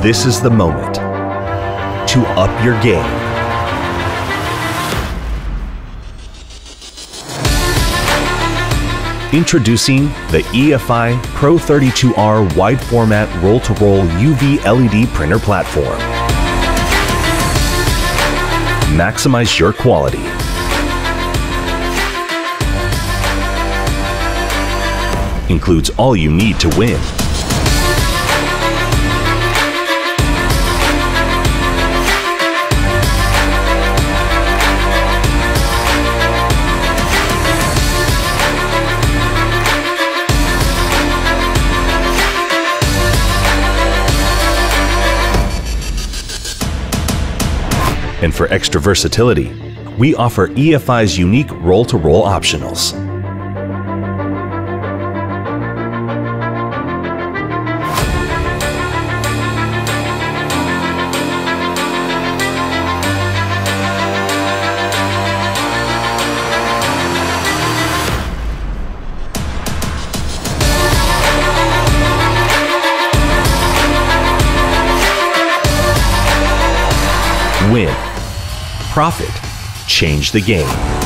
This is the moment to up your game. Introducing the EFI Pro 32R wide format roll to roll UV LED printer platform. Maximize your quality. Includes all you need to win. And for extra versatility, we offer EFI's unique roll to roll optionals. Win. Profit. Change the game.